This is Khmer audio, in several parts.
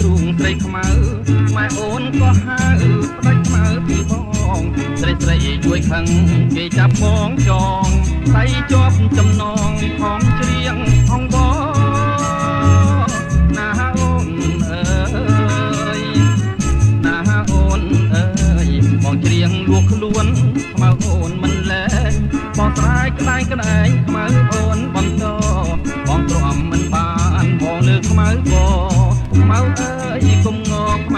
ទ្រូងស្រីខ្មៅម៉ែអូនក៏ហៅផ្ដាច់ខ្មៅពីបងស្រីស្រីជួយខឹងគេចាប់បងចងស្អីជាប់ចំណងខំច្រៀងអងបងណាអូនអើយណាអូនអើយបងច្រៀងលួងខ្លួនខ្មៅអូនមិនលែងបងស្រែកក្តែងក្តែងខ្មៅអូន ខ្មៅអើយ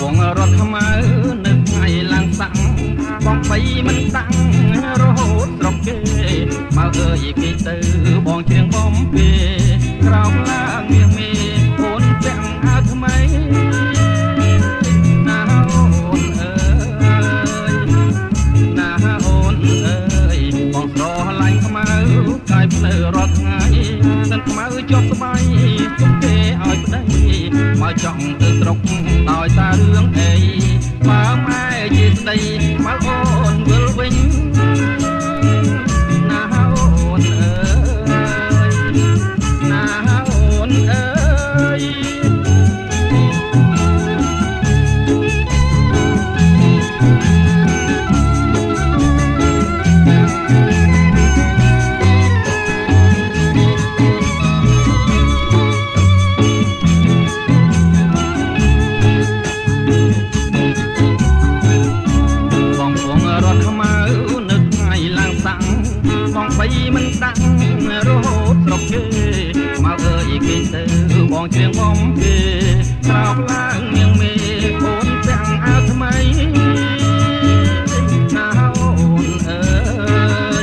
បងពងរត់ខ្មៅនៅថ្ងៃឡើងសាំងបងបីមិនតាំងរហូតស្រុកគេមកអើយគេទៅបងច្រៀងបំពេក្រោមឡើងមាសមេអូនពាក់អាវថ្មីណាអូនអើយណាអូនអើយបងស្រឡាញ់ខ្មៅកាយផ្លូវរាល់ថ្ងៃនឹងខ្មៅជាប់ស្បៃ មិនដឹងរហូតស្រុកគេមកអើយគេទៅបងជ្រៀងបំគេក្រោកឡើងនាងមេអូនទាំងអើថ្មីណាអូនអើ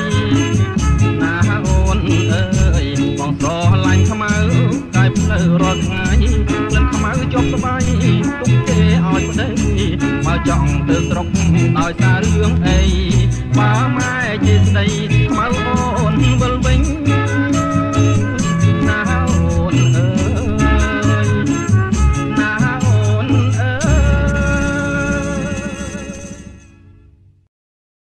យណាអូនអើយបងស្រឡាញ់ខ្មៅតែផ្លូវរាល់ថ្ងៃក្លិនខ្មៅជាប់ស្បែកទុកគេឲ្យប្តីមកចង់ទៅស្រុកដោយសាររឿងអី